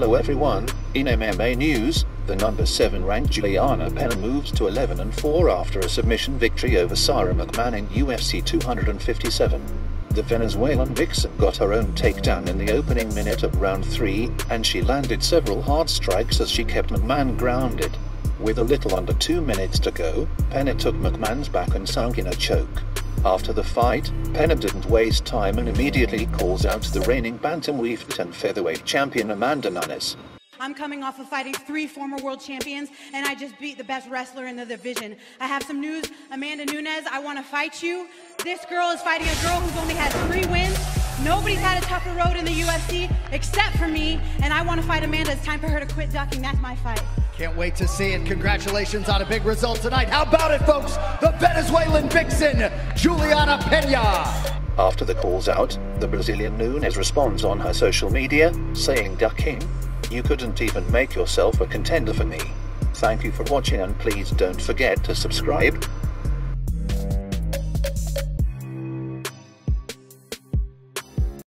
Hello everyone, in MMA news, the number 7 ranked Juliana Pena moves to 11 and 4 after a submission victory over Sara McMann in UFC 257. The Venezuelan vixen got her own takedown in the opening minute of round 3, and she landed several hard strikes as she kept McMann grounded. With a little under 2 minutes to go, Pena took McMann's back and sunk in a choke. After the fight, Pena didn't waste time and immediately calls out the reigning bantamweight and featherweight champion Amanda Nunes. I'm coming off of fighting three former world champions, and I just beat the best wrestler in the division. I have some news. Amanda Nunes, I want to fight you. This girl is fighting a girl who's only had three wins. Nobody's had a tougher road in the UFC except for me, and I want to fight Amanda. It's time for her to quit ducking. That's my fight. Can't wait to see it. Congratulations on a big result tonight. How about it, folks? The Venezuelan vixen, Juliana Pena. After the calls out, the Brazilian Nunes responds on her social media, saying ducking, you couldn't even make yourself a contender for me. Thank you for watching and please don't forget to subscribe,